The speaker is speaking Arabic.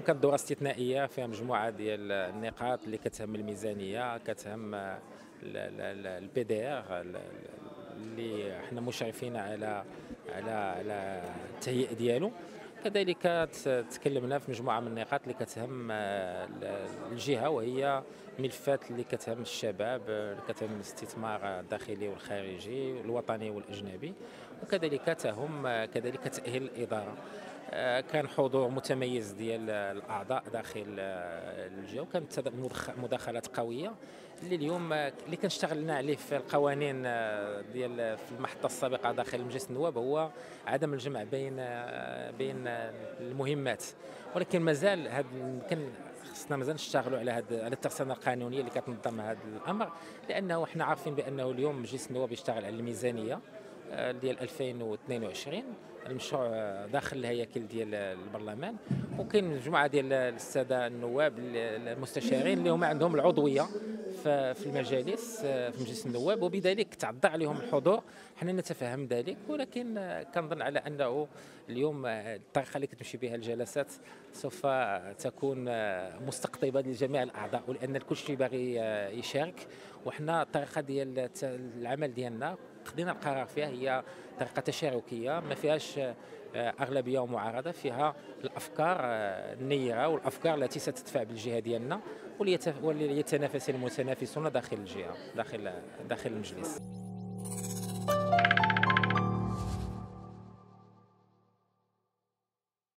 اليوم كانت دورة استثنائية فيها مجموعة ديال النقاط اللي كتهم الميزانية كتهم البي دي إر اللي إحنا مشرفين على على على التهيئ ديالو. كذلك تكلمنا في مجموعة من النقاط اللي كتهم الجهة وهي ملفات اللي كتهم الشباب اللي كتهم الاستثمار الداخلي والخارجي الوطني والأجنبي. وكذلك تهم كذلك تأهيل الإدارة. كان حضور متميز ديال الأعضاء داخل الجهه وكانت مداخلات قوية. اللي اليوم اللي كنشتغلنا عليه في القوانين آه، ديال في المحطة السابقة داخل مجلس النواب هو عدم الجمع بين آه، بين المهمات. ولكن مازال هذا يمكن خصنا مازال نشتغلوا على هذا على الترسانه القانونية اللي كتنظم هذا الأمر. لأنه إحنا عارفين بأنه اليوم مجلس النواب يشتغل على الميزانية. آه، ديال 2022 المشروع داخل الهياكل ديال البرلمان. وكاين مجموعه ديال الساده النواب المستشارين اللي هما عندهم العضوية في المجالس في مجلس النواب. وبذلك تعضى عليهم الحضور. حنا نتفهم ذلك. ولكن كنظن على أنه اليوم الطريقة اللي كتمشي بها الجلسات سوف تكون مستقطبة لجميع الأعضاء. ولان الكل باغي يشارك. وحنا الطريقة ديال العمل ديالنا خدينا القرار فيها هي طريقة تشاركية ما فيهاش آه، أغلبية ومعارضة فيها الأفكار آه، النيرة والأفكار التي ستدفع بالجهة ديالنا وليتنافس المتنافسون داخل الجهة داخل داخل المجلس.